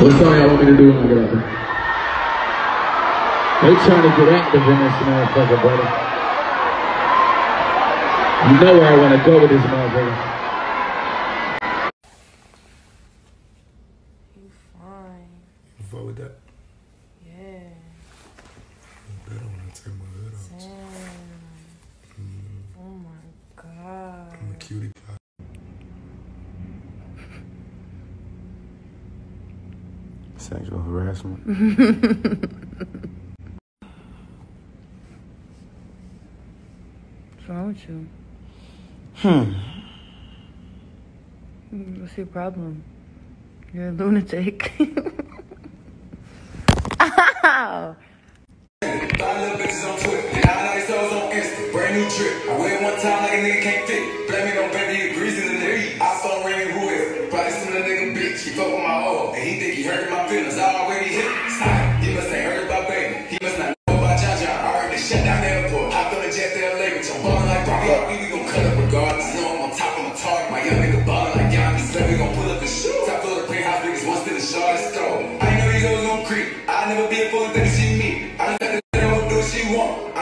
What song y'all want me to do when I get out there? They trying to get active in this motherfucker, brother. You know where I want to go with this motherfucker. You fine. You with that? Yeah. Better when I take my hood off. Damn. Mm-hmm. Oh my god. I'm a cutie Sexual harassment. What's wrong with you? Hmm. What's your problem? You're a lunatic. Ow! Five little bitches on Twitter, and all night souls on Insta. Brand new trip. I wear one time like a nigga can't fit. Blame it on baby, he greasy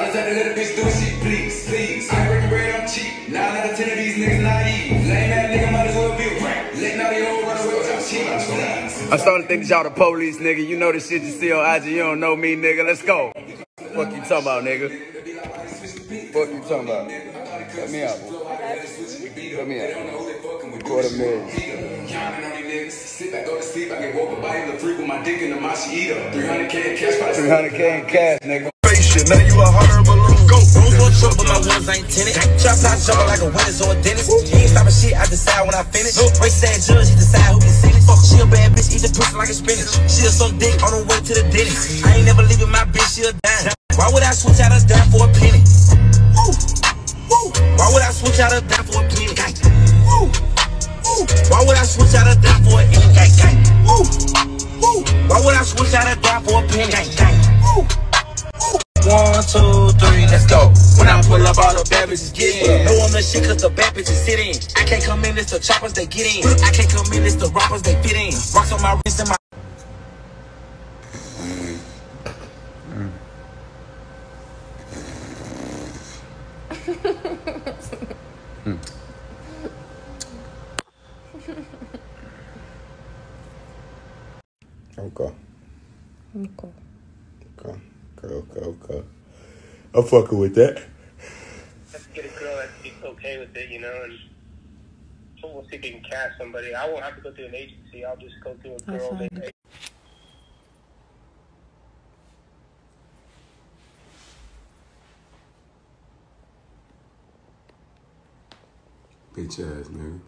want. I just had to let a bitch do what she please, please. I ain't breaking bread, I'm cheap. Nine out of ten of these niggas naive. Lame ass nigga might as well be a rat. Letting all the old run away with cheap, please. I'm starting to think that y'all the police, nigga. You know the shit you see on IG. You don't know me, nigga. Let's go. Fuck you talking about, nigga? Fuck you talking about? Let me out. Let me out. Quarter million. Counting on these niggas. Sit back, go to sleep. I get woke up by the freak with my dick in the mashi 300k in cash, 300k in cash, nigga. Now you a hotter balloon. Go. Rose for trouble, but my ones ain't tinted. Chop top jumper like a winner's or a dentist. He ain't stopping shit, I decide when I finish. Race sad judge, he decide who can sentenced. Fuck, she a bad bitch, eat the pussy like a spinach. She a some dick on the way to the dentist. I ain't never leaving my bitch, she a dime. Why would I switch out a dime for a penny? Woo. Woo. Why would I switch out a dime for a penny? Woo. Woo. Why would I switch out a dime for a penny? Woo. Woo. Why would I switch out a dime for a penny? The bad bitches get in. No on the shit, cause the bad bitches sit in. I can't come in, it's the choppers they get in. I can't come in, it's the robbers they fit in. Rocks on my wrist and my. Okay. Okay. Okay. Okay. Okay. Okay. I'm fucking with that. Let's get a girl that's okay with it, you know, and so we'll see if we can cast somebody. I won't have to go through an agency. I'll just go through a girl. fine. that- Bitch ass nigga.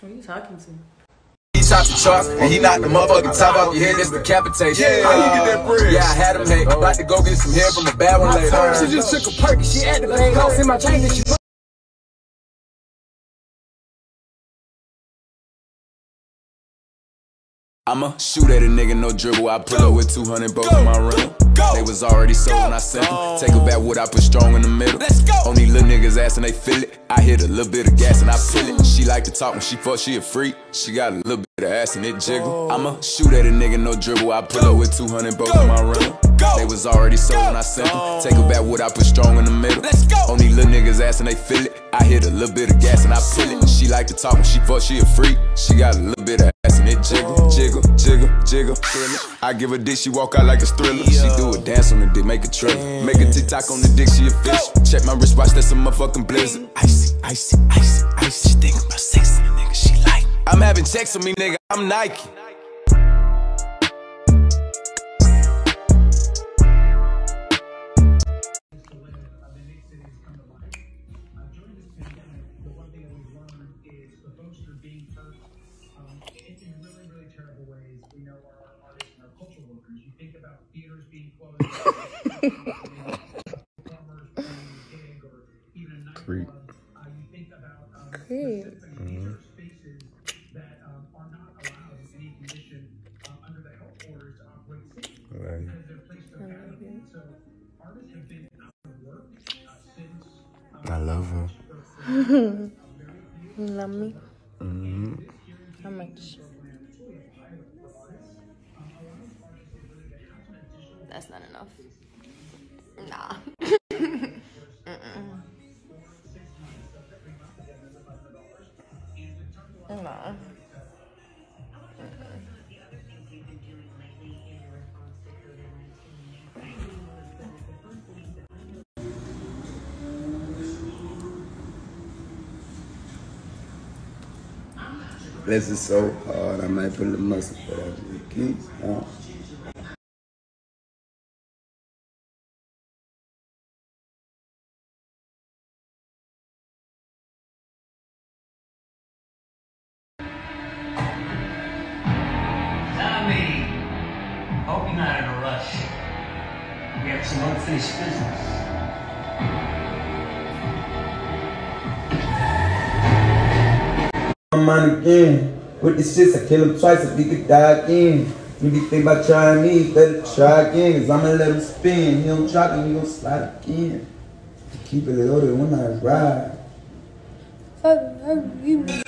Who are you talking to? Topped the charts and he knocked the motherfucking top off your head. That's decapitation. Yeah, how you get that bread? Yeah, I had him hate. About to go get some hair from a bad one later. She just took a perk. And she had the bang house in my chain and she I'ma shoot at a nigga, no dribble. I pull up with 200 both in my room. They was already sold when I sent them. Take a back what I put strong in the middle. Let's go. Only little niggas ass and they feel it. I hit a little bit of gas and I feel it. She like to talk when she fuck, she a freak. She got a little bit of ass and it jiggle. Oh. I'ma shoot at a nigga, no dribble. I pull up with 200 both in my room. They was already sold when I sent them. Take a back what I put strong in the middle. Let's go. Only little niggas ass and they feel it. I hit a little bit of gas and I feel it. She like to talk when she fuck, she a freak. She got a little bit of I give a dick, she walk out like a thriller. She do a dance on the dick, make a trailer. Make a TikTok on the dick, she a fish. Check my wristwatch, that's a motherfucking blizzard. Icy, icy, icy, icy. She think about sex, nigga, she like. I'm having checks on me, nigga, I'm Nike. Creep. Creep. Like, I love her. You think about spaces that are not allowed in any condition under the hold orders or what is so artists have been unable to work I love me? Mm-hmm. How much? That's not enough. Nah. Mm-mm. Nah. This is so hard. I might put a muscle, but I just can't. We have some unfinished business. I'm on again. With the shits, I kill him twice if he could die again. If you think about trying me, better try again. Cause I'ma let him spin. He don't try, then he gon' slide again. Keep it loaded when I ride. You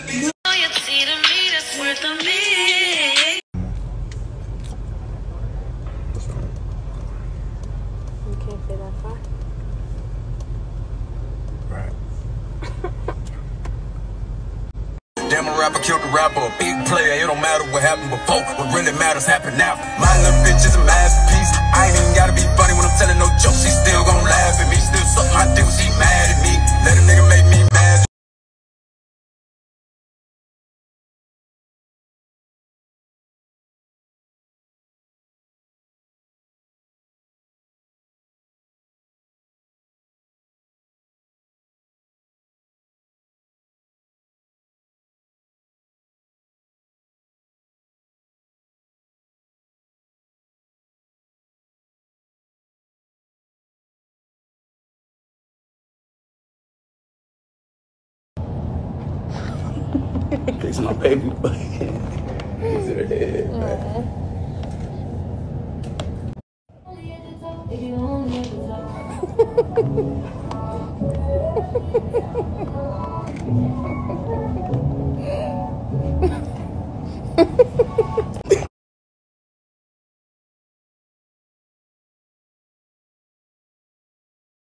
Damn, a rapper killed a rapper, a big player. It don't matter what happened before. What really matters happen now. My little bitch is a masterpiece. I ain't even gotta be funny when I'm telling no jokes. She still gon' laugh at me. Still suck my dick she mad at me. It's my baby but Kiss her head.